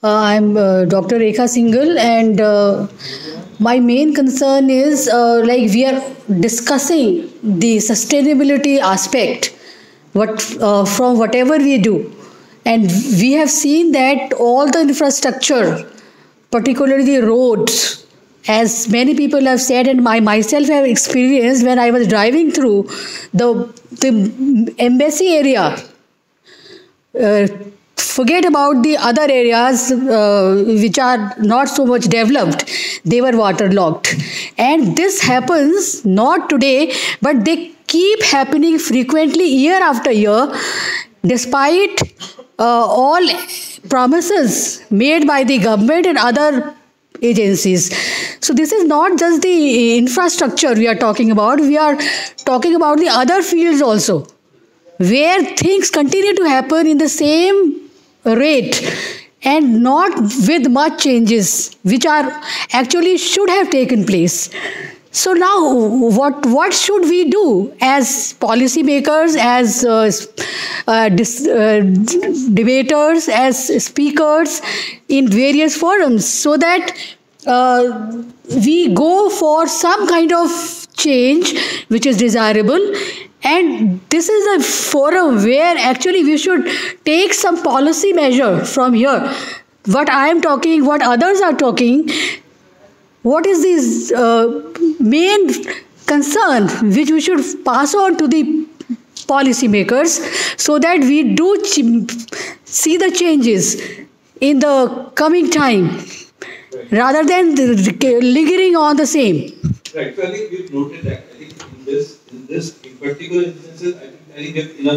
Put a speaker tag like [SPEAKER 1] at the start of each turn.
[SPEAKER 1] Uh, I'm uh, Dr. Rekha Singhal, and uh, my main concern is uh, like we are discussing the sustainability aspect what uh, from whatever we do, and we have seen that all the infrastructure, particularly the roads, as many people have said, and I myself have experienced when I was driving through the the embassy area. Forget about the other areas uh, which are not so much developed. They were waterlogged. And this happens not today but they keep happening frequently year after year despite uh, all promises made by the government and other agencies. So this is not just the infrastructure we are talking about. We are talking about the other fields also where things continue to happen in the same rate and not with much changes which are actually should have taken place. So now what what should we do as policymakers as uh, uh, dis, uh, debaters as speakers in various forums so that uh, we go for some kind of change which is desirable and this is a forum where actually we should take some policy measure from here. What i am talking what others are talking what is this uh, main concern which we should pass on to the policymakers so that we do see the changes in the coming time rather than lingering on the same.
[SPEAKER 2] Right. So i think we've noted that i think in this in particular instances, I think, I think enough